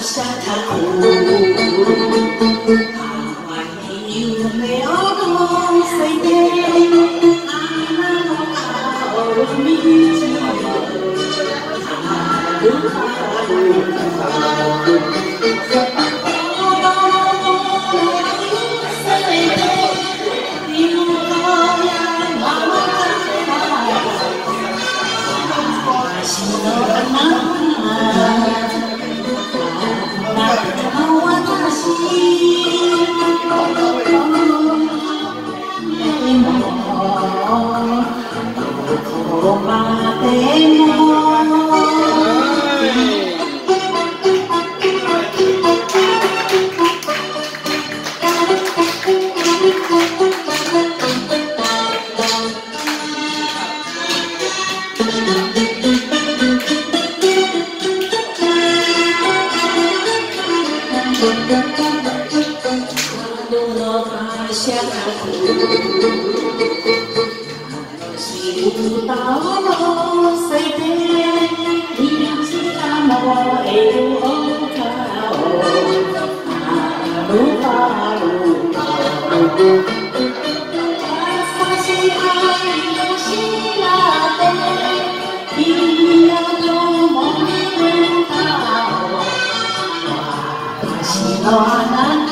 xa thảo khổ Hà hoài nhiều mẹ con phải đêm Hà con ở mi chi Hà đứng hoa đường Hãy subscribe cho kênh Ghiền Mì Gõ Để không bỏ lỡ những video hấp dẫn し上がるシルバーの祭典にちたまえる丘を歩かるか優しい愛の白で君の共に歌おう私のあなた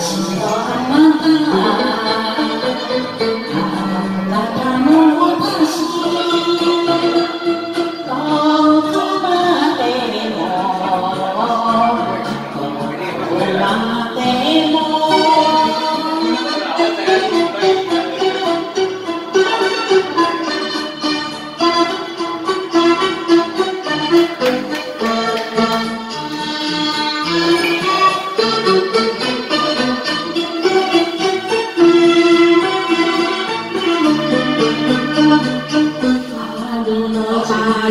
私のあなたあなたの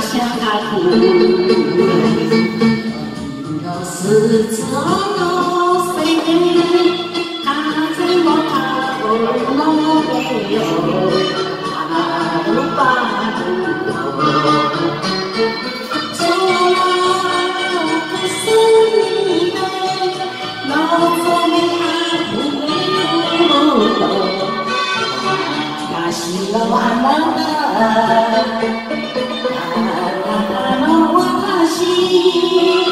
下苦，若是走了谁？他怎么他不能没有？他不把路，错了不是你的，老佛没他不会路，那是 老阿妈。